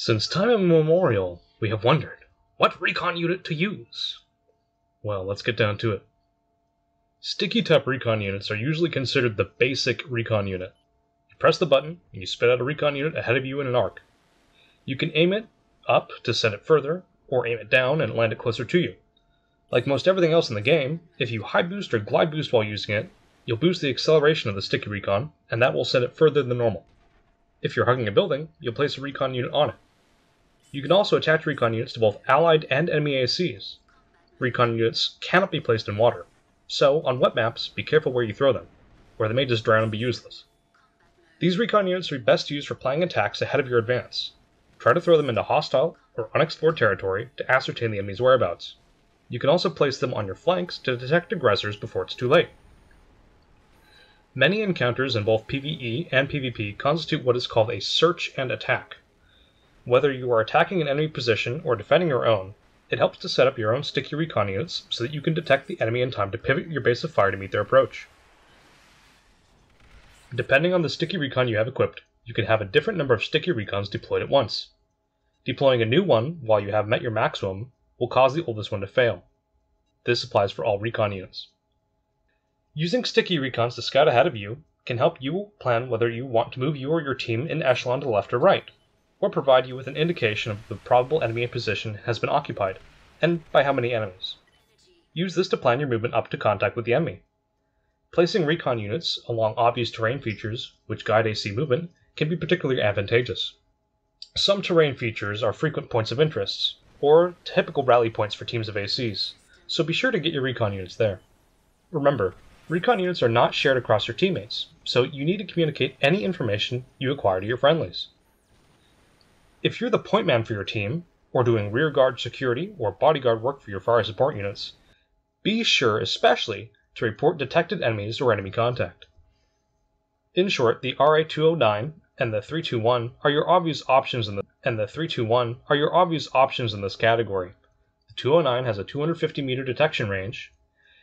Since time immemorial, we have wondered what recon unit to use. Well, let's get down to it. Sticky type recon units are usually considered the basic recon unit. You press the button and you spit out a recon unit ahead of you in an arc. You can aim it up to send it further, or aim it down and land it closer to you. Like most everything else in the game, if you high boost or glide boost while using it, you'll boost the acceleration of the sticky recon, and that will send it further than normal. If you're hugging a building, you'll place a recon unit on it. You can also attach recon units to both allied and enemy ACs. Recon units cannot be placed in water, so on wet maps, be careful where you throw them, or they may just drown and be useless. These recon units are best used for planning attacks ahead of your advance. Try to throw them into hostile or unexplored territory to ascertain the enemy's whereabouts. You can also place them on your flanks to detect aggressors before it's too late. Many encounters in both PvE and PvP constitute what is called a search and attack. Whether you are attacking an enemy position or defending your own, it helps to set up your own sticky recon units so that you can detect the enemy in time to pivot your base of fire to meet their approach. Depending on the sticky recon you have equipped, you can have a different number of sticky recons deployed at once. Deploying a new one while you have met your maximum will cause the oldest one to fail. This applies for all recon units. Using sticky recons to scout ahead of you can help you plan whether you want to move you or your team in echelon to the left or right or provide you with an indication of the probable enemy position has been occupied, and by how many enemies. Use this to plan your movement up to contact with the enemy. Placing recon units along obvious terrain features, which guide AC movement, can be particularly advantageous. Some terrain features are frequent points of interest, or typical rally points for teams of ACs, so be sure to get your recon units there. Remember, recon units are not shared across your teammates, so you need to communicate any information you acquire to your friendlies. If you're the point man for your team, or doing rear guard security or bodyguard work for your fire support units, be sure especially to report detected enemies or enemy contact. In short, the RA209 and the 321 are your obvious options in the and the 321 are your obvious options in this category. The 209 has a 250 meter detection range,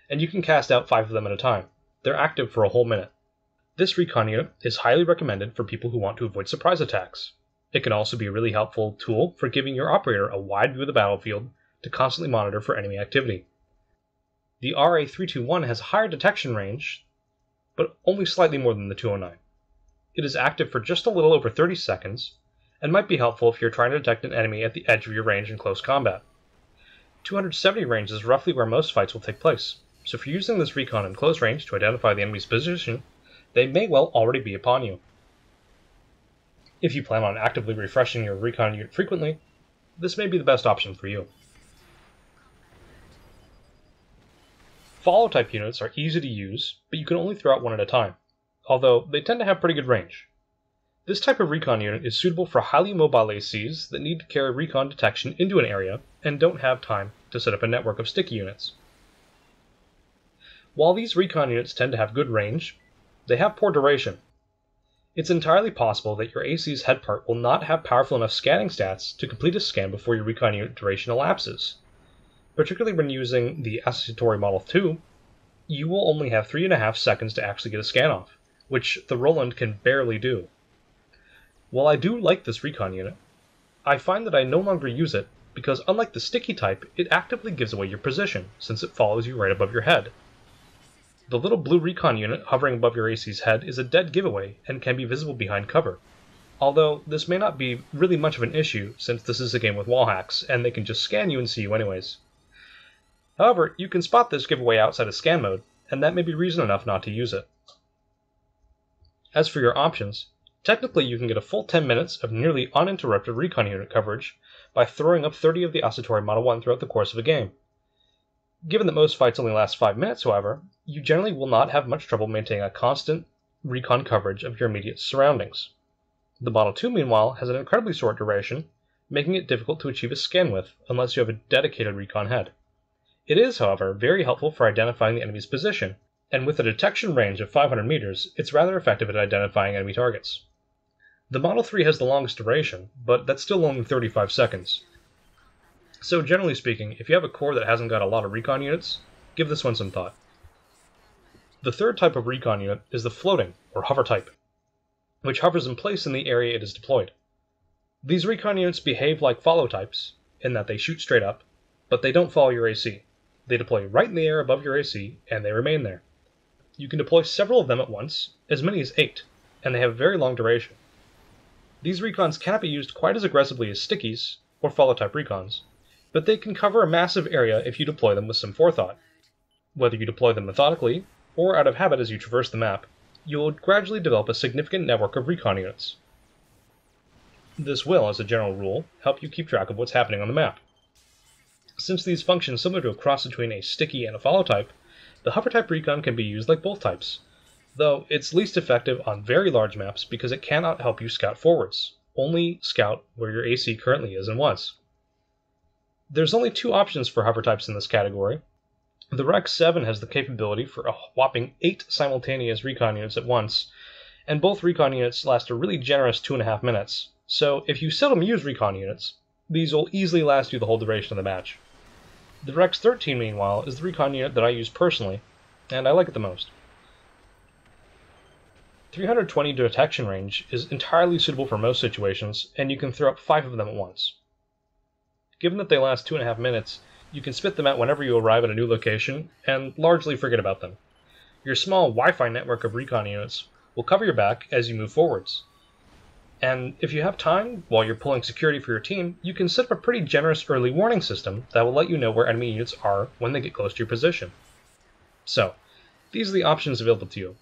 and you can cast out 5 of them at a time. They're active for a whole minute. This recon unit is highly recommended for people who want to avoid surprise attacks. It can also be a really helpful tool for giving your operator a wide view of the battlefield to constantly monitor for enemy activity. The RA321 has higher detection range, but only slightly more than the 209. It is active for just a little over 30 seconds, and might be helpful if you're trying to detect an enemy at the edge of your range in close combat. 270 range is roughly where most fights will take place, so if you're using this recon in close range to identify the enemy's position, they may well already be upon you. If you plan on actively refreshing your recon unit frequently, this may be the best option for you. Follow type units are easy to use, but you can only throw out one at a time, although they tend to have pretty good range. This type of recon unit is suitable for highly mobile ACs that need to carry recon detection into an area and don't have time to set up a network of sticky units. While these recon units tend to have good range, they have poor duration, it's entirely possible that your AC's head part will not have powerful enough scanning stats to complete a scan before your recon unit duration elapses. Particularly when using the Accessory Model 2, you will only have 3.5 seconds to actually get a scan off, which the Roland can barely do. While I do like this recon unit, I find that I no longer use it because unlike the sticky type, it actively gives away your position since it follows you right above your head. The little blue recon unit hovering above your AC's head is a dead giveaway and can be visible behind cover. Although this may not be really much of an issue since this is a game with wall hacks and they can just scan you and see you anyways. However, you can spot this giveaway outside of scan mode, and that may be reason enough not to use it. As for your options, technically you can get a full 10 minutes of nearly uninterrupted recon unit coverage by throwing up 30 of the Oscillatory Model 1 throughout the course of a game. Given that most fights only last 5 minutes, however, you generally will not have much trouble maintaining a constant recon coverage of your immediate surroundings. The Model 2, meanwhile, has an incredibly short duration, making it difficult to achieve a scan with unless you have a dedicated recon head. It is, however, very helpful for identifying the enemy's position, and with a detection range of 500 meters, it's rather effective at identifying enemy targets. The Model 3 has the longest duration, but that's still only 35 seconds, so generally speaking, if you have a core that hasn't got a lot of recon units, give this one some thought. The third type of recon unit is the floating, or hover type, which hovers in place in the area it is deployed. These recon units behave like follow types in that they shoot straight up, but they don't follow your AC. They deploy right in the air above your AC, and they remain there. You can deploy several of them at once, as many as eight, and they have very long duration. These recons cannot be used quite as aggressively as stickies, or follow type recons, but they can cover a massive area if you deploy them with some forethought. Whether you deploy them methodically, or out of habit as you traverse the map, you will gradually develop a significant network of recon units. This will, as a general rule, help you keep track of what's happening on the map. Since these function similar to a cross between a sticky and a follow type, the hover type recon can be used like both types, though it's least effective on very large maps because it cannot help you scout forwards, only scout where your AC currently is and was. There's only two options for hover types in this category. The Rex 7 has the capability for a whopping 8 simultaneous recon units at once, and both recon units last a really generous 2.5 minutes, so if you seldom use recon units, these will easily last you the whole duration of the match. The Rex 13, meanwhile, is the recon unit that I use personally, and I like it the most. 320 detection range is entirely suitable for most situations, and you can throw up 5 of them at once. Given that they last 2.5 minutes, you can spit them out whenever you arrive at a new location, and largely forget about them. Your small Wi Fi network of recon units will cover your back as you move forwards. And if you have time while you're pulling security for your team, you can set up a pretty generous early warning system that will let you know where enemy units are when they get close to your position. So, these are the options available to you.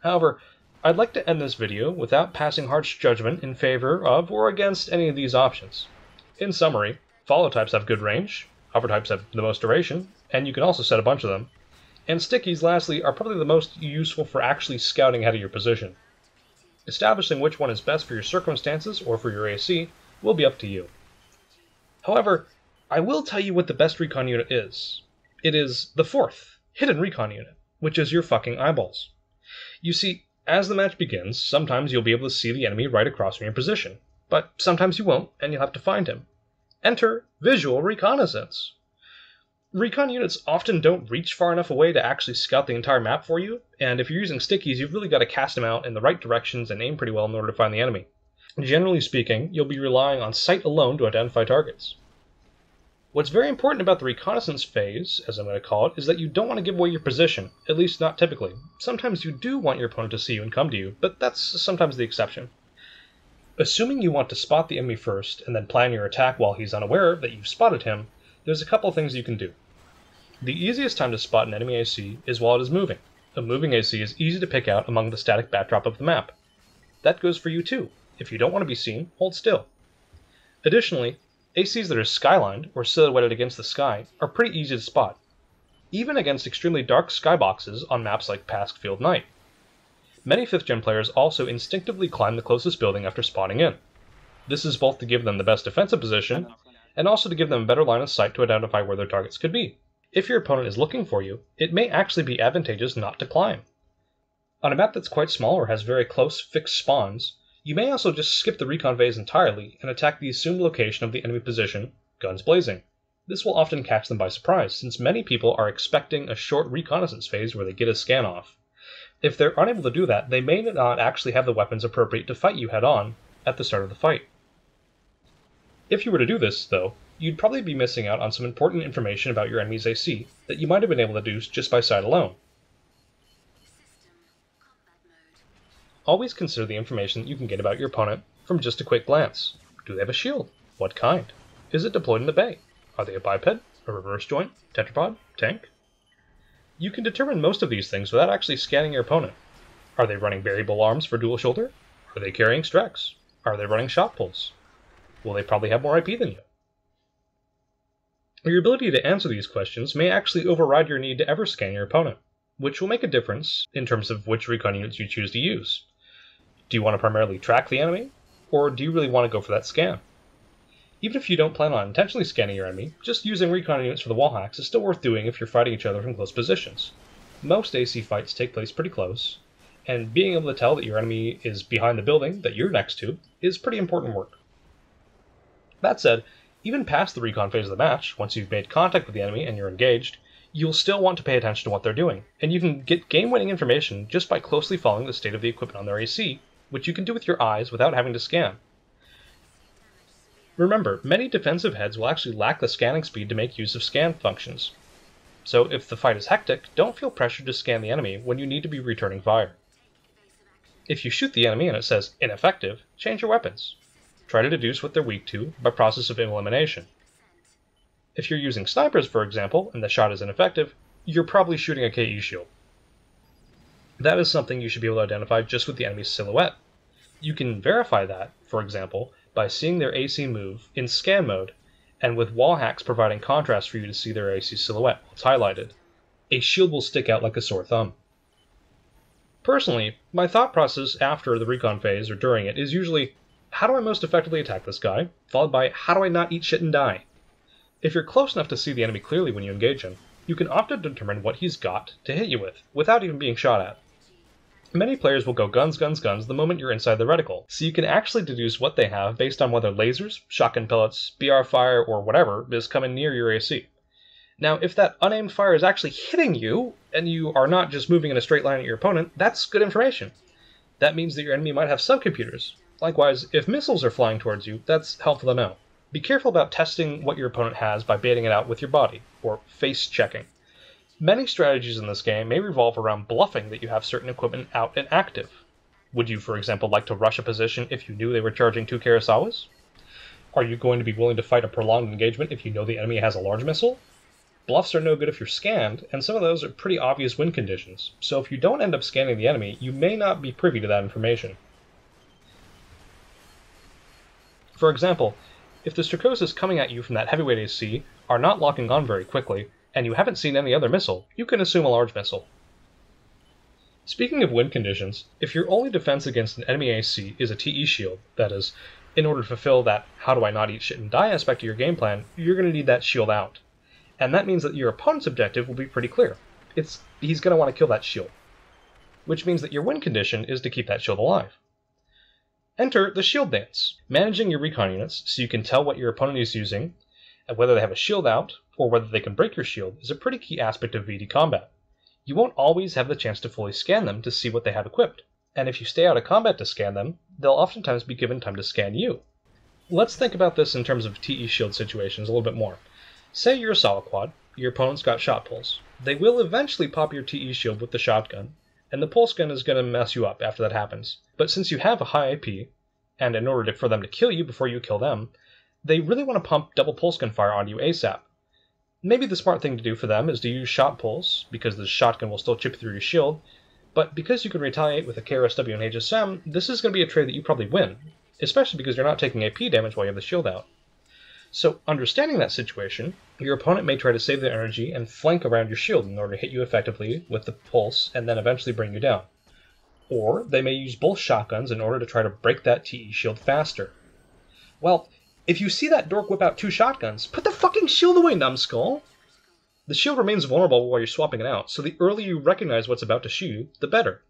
However, I'd like to end this video without passing harsh judgment in favor of or against any of these options. In summary, follow types have good range, hover types have the most duration, and you can also set a bunch of them, and stickies lastly are probably the most useful for actually scouting ahead of your position. Establishing which one is best for your circumstances or for your AC will be up to you. However, I will tell you what the best recon unit is. It is the fourth, hidden recon unit, which is your fucking eyeballs. You see, as the match begins, sometimes you'll be able to see the enemy right across from your position, but sometimes you won't, and you'll have to find him. Enter visual reconnaissance. Recon units often don't reach far enough away to actually scout the entire map for you, and if you're using stickies, you've really got to cast them out in the right directions and aim pretty well in order to find the enemy. Generally speaking, you'll be relying on sight alone to identify targets. What's very important about the reconnaissance phase, as I'm going to call it, is that you don't want to give away your position, at least not typically. Sometimes you do want your opponent to see you and come to you, but that's sometimes the exception. Assuming you want to spot the enemy first and then plan your attack while he's unaware that you've spotted him, there's a couple things you can do. The easiest time to spot an enemy AC is while it is moving. A moving AC is easy to pick out among the static backdrop of the map. That goes for you too. If you don't want to be seen, hold still. Additionally, ACs that are skylined or silhouetted against the sky are pretty easy to spot, even against extremely dark skyboxes on maps like Paskfield Night. Many 5th gen players also instinctively climb the closest building after spawning in. This is both to give them the best defensive position, and also to give them a better line of sight to identify where their targets could be. If your opponent is looking for you, it may actually be advantageous not to climb. On a map that's quite small or has very close fixed spawns, you may also just skip the recon phase entirely and attack the assumed location of the enemy position, guns blazing. This will often catch them by surprise, since many people are expecting a short reconnaissance phase where they get a scan off. If they're unable to do that, they may not actually have the weapons appropriate to fight you head on at the start of the fight. If you were to do this, though, you'd probably be missing out on some important information about your enemy's AC that you might have been able to deduce just by sight alone. Always consider the information that you can get about your opponent from just a quick glance. Do they have a shield? What kind? Is it deployed in the bay? Are they a biped, a reverse joint, tetrapod, tank? You can determine most of these things without actually scanning your opponent. Are they running variable arms for dual shoulder? Are they carrying Strex? Are they running shot pulse? Will they probably have more IP than you? Your ability to answer these questions may actually override your need to ever scan your opponent, which will make a difference in terms of which recon units you choose to use. Do you want to primarily track the enemy, or do you really want to go for that scan? Even if you don't plan on intentionally scanning your enemy, just using recon units for the wall hacks is still worth doing if you're fighting each other from close positions. Most AC fights take place pretty close, and being able to tell that your enemy is behind the building that you're next to is pretty important work. That said, even past the recon phase of the match, once you've made contact with the enemy and you're engaged, you'll still want to pay attention to what they're doing, and you can get game winning information just by closely following the state of the equipment on their AC, which you can do with your eyes without having to scan. Remember, many defensive heads will actually lack the scanning speed to make use of scan functions. So if the fight is hectic, don't feel pressured to scan the enemy when you need to be returning fire. If you shoot the enemy and it says ineffective, change your weapons. Try to deduce what they're weak to by process of elimination. If you're using snipers, for example, and the shot is ineffective, you're probably shooting a KE shield. That is something you should be able to identify just with the enemy's silhouette. You can verify that, for example, by seeing their AC move in scan mode, and with wall hacks providing contrast for you to see their AC silhouette while it's highlighted. A shield will stick out like a sore thumb. Personally, my thought process after the recon phase or during it is usually how do I most effectively attack this guy, followed by how do I not eat shit and die? If you're close enough to see the enemy clearly when you engage him, you can often determine what he's got to hit you with, without even being shot at. Many players will go guns, guns, guns the moment you're inside the reticle, so you can actually deduce what they have based on whether lasers, shotgun pellets, BR fire, or whatever is coming near your AC. Now, if that unaimed fire is actually hitting you, and you are not just moving in a straight line at your opponent, that's good information. That means that your enemy might have subcomputers. Likewise, if missiles are flying towards you, that's helpful to know. Be careful about testing what your opponent has by baiting it out with your body, or face checking. Many strategies in this game may revolve around bluffing that you have certain equipment out and active. Would you, for example, like to rush a position if you knew they were charging two Kurosawas? Are you going to be willing to fight a prolonged engagement if you know the enemy has a large missile? Bluffs are no good if you're scanned, and some of those are pretty obvious win conditions, so if you don't end up scanning the enemy, you may not be privy to that information. For example, if the Strakosas coming at you from that heavyweight AC are not locking on very quickly, and you haven't seen any other missile, you can assume a large missile. Speaking of wind conditions, if your only defense against an enemy AC is a TE shield, that is, in order to fulfill that how do I not eat shit and die aspect of your game plan, you're going to need that shield out. And that means that your opponent's objective will be pretty clear. It's he's going to want to kill that shield. Which means that your win condition is to keep that shield alive. Enter the shield dance, managing your recon units so you can tell what your opponent is using, and whether they have a shield out, or whether they can break your shield is a pretty key aspect of VD combat. You won't always have the chance to fully scan them to see what they have equipped, and if you stay out of combat to scan them, they'll oftentimes be given time to scan you. Let's think about this in terms of TE shield situations a little bit more. Say you're a solid quad, your opponent's got shot pulse. They will eventually pop your TE shield with the shotgun, and the pulse gun is going to mess you up after that happens. But since you have a high AP, and in order to, for them to kill you before you kill them, they really want to pump double pulse gun fire onto you ASAP. Maybe the smart thing to do for them is to use shot pulse, because the shotgun will still chip through your shield, but because you can retaliate with a KRSW and HSM, this is going to be a trade that you probably win, especially because you're not taking AP damage while you have the shield out. So, understanding that situation, your opponent may try to save their energy and flank around your shield in order to hit you effectively with the pulse and then eventually bring you down. Or they may use both shotguns in order to try to break that TE shield faster. Well, if you see that dork whip out two shotguns, put the fucking shield away, numbskull! The shield remains vulnerable while you're swapping it out, so the earlier you recognize what's about to shoot you, the better.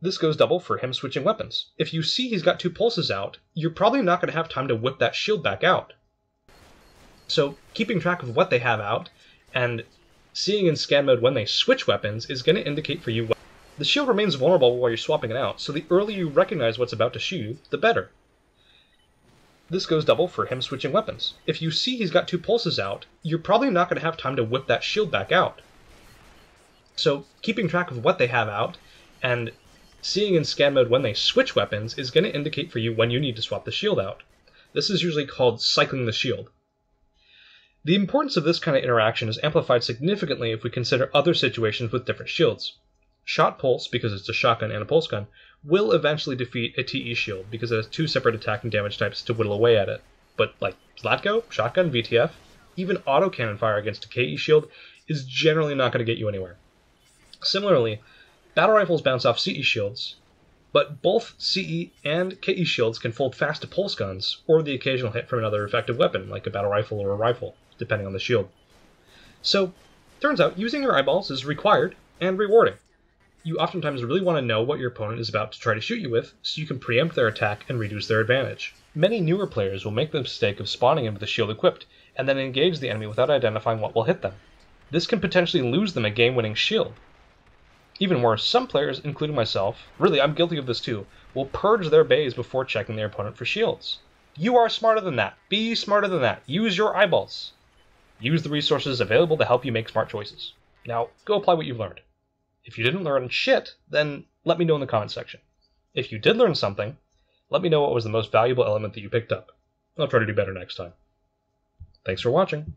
This goes double for him switching weapons. If you see he's got two pulses out, you're probably not going to have time to whip that shield back out. So, keeping track of what they have out, and seeing in scan mode when they switch weapons is going to indicate for you what the shield remains vulnerable while you're swapping it out, so the earlier you recognize what's about to shoot you, the better. This goes double for him switching weapons. If you see he's got two pulses out, you're probably not going to have time to whip that shield back out. So, keeping track of what they have out, and seeing in scan mode when they switch weapons is going to indicate for you when you need to swap the shield out. This is usually called cycling the shield. The importance of this kind of interaction is amplified significantly if we consider other situations with different shields. Shot Pulse, because it's a shotgun and a pulse gun, will eventually defeat a TE shield because it has two separate attack and damage types to whittle away at it. But like Zlatko, shotgun, VTF, even autocannon fire against a KE shield is generally not going to get you anywhere. Similarly, battle rifles bounce off CE shields, but both CE and KE shields can fold fast to pulse guns or the occasional hit from another effective weapon, like a battle rifle or a rifle, depending on the shield. So, turns out using your eyeballs is required and rewarding you oftentimes really want to know what your opponent is about to try to shoot you with, so you can preempt their attack and reduce their advantage. Many newer players will make the mistake of spawning in with the shield equipped, and then engage the enemy without identifying what will hit them. This can potentially lose them a game winning shield. Even worse, some players, including myself, really I'm guilty of this too, will purge their bays before checking their opponent for shields. You are smarter than that. Be smarter than that. Use your eyeballs. Use the resources available to help you make smart choices. Now, go apply what you've learned. If you didn't learn shit, then let me know in the comment section. If you did learn something, let me know what was the most valuable element that you picked up. I'll try to do better next time. Thanks for watching.